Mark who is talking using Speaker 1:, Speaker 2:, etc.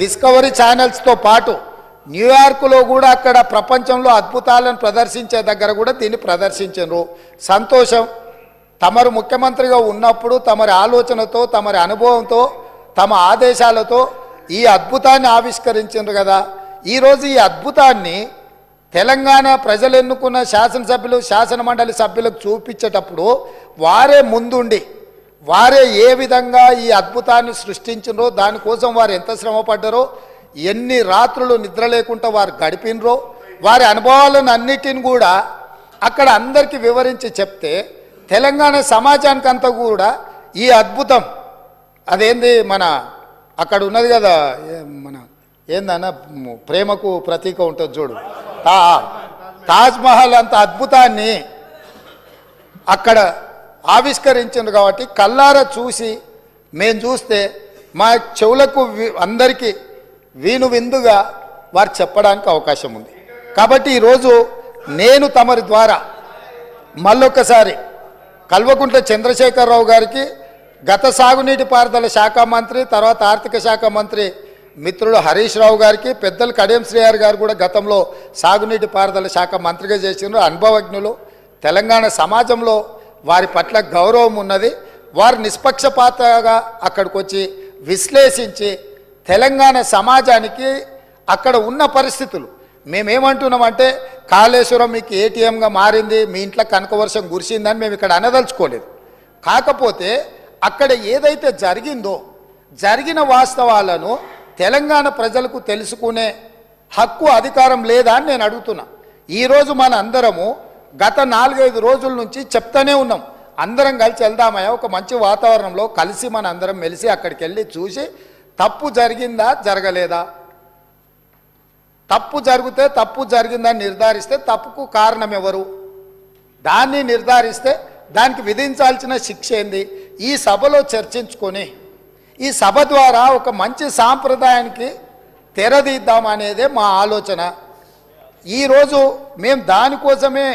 Speaker 1: Discovery ఛానల్స్తో పాటు న్యూయార్క్లో కూడా అక్కడ ప్రపంచంలో అద్భుతాలను ప్రదర్శించే దగ్గర కూడా దీన్ని ప్రదర్శించరు సంతోషం. తమరు ముఖ్యమంత్రిగా ఉన్నప్పుడు తమరి ఆలోచనతో తమరి అనుభవంతో తమ ఆదేశాలతో ఈ అద్భుతాన్ని ఆవిష్కరించారు కదా. ఈరోజు ఈ అద్భుతాన్ని తెలంగాణ ప్రజలు ఎన్నుకున్న శాసనసభ్యులు శాసన మండలి సభ్యులకు చూపించేటప్పుడు వారే ముందుండి వారే ఏ విధంగా ఈ అద్భుతాన్ని సృష్టించినో దానికోసం వారు ఎంత శ్రమపడ్డారో ఎన్ని రాత్రులు నిద్ర లేకుండా వారు గడిపినరో వారి అనుభవాలను అన్నిటిని కూడా అక్కడ అందరికీ వివరించి చెప్తే తెలంగాణ సమాజానికి అంతా కూడా ఈ అద్భుతం. అదేంది మన అక్కడ ఉన్నది కదా మన ఏందన్న ప్రేమకు ప్రతీక ఉంటుంది చూడు. తాజ్మహల్ అంత అద్భుతాన్ని అక్కడ ఆవిష్కరించింది కాబట్టి కల్లారా చూసి మేము చూస్తే మా చెవులకు అందరికీ వీను విందుగా వారు చెప్పడానికి అవకాశం ఉంది. కాబట్టి ఈరోజు నేను తమరి ద్వారా మళ్ళొక్కసారి కల్వకుంట్ల చంద్రశేఖరరావు గారికి గత సాగునీటి పారుదల శాఖ మంత్రి తర్వాత ఆర్థిక శాఖ మంత్రి మిత్రుడు హరీష్ రావు గారికి పెద్దలు కడియం శ్రీహారి గారు కూడా గతంలో సాగునీటి పారుదల శాఖ మంత్రిగా చేసిన అనుభవజ్ఞులు తెలంగాణ సమాజంలో వారి పట్ల గౌరవం ఉన్నది. వారు నిష్పక్షపాతగా అక్కడికి వచ్చి విశ్లేషించి తెలంగాణ సమాజానికి అక్కడ ఉన్న పరిస్థితులు. మేమేమంటున్నామంటే కాళేశ్వరం మీకు ఏటీఎంగా మారింది మీ ఇంట్లో కనక వర్షం కురిసిందని మేము ఇక్కడ అనదలుచుకోలేదు. కాకపోతే అక్కడ ఏదైతే జరిగిందో జరిగిన వాస్తవాలను తెలంగాణ ప్రజలకు తెలుసుకునే హక్కు అధికారం లేదా అని నేను అడుగుతున్నా. ఈరోజు మన అందరము గత నాలుగైదు రోజుల నుంచి చెప్తానే ఉన్నాం. అందరం కలిసి వెళ్దామయ్యా ఒక మంచి వాతావరణంలో కలిసి మన అందరం మెలిసి అక్కడికి వెళ్ళి చూసి తప్పు జరిగిందా జరగలేదా? తప్పు జరిగితే తప్పు జరిగిందని నిర్ధారిస్తే తప్పుకు కారణం ఎవరు దాన్ని నిర్ధారిస్తే దానికి విధించాల్సిన శిక్ష ఏంది? ఈ సభలో చర్చించుకొని ఈ సభ ద్వారా ఒక మంచి సాంప్రదాయానికి తెరదీద్దాం అనేదే మా ఆలోచన. ఈరోజు మేము దానికోసమే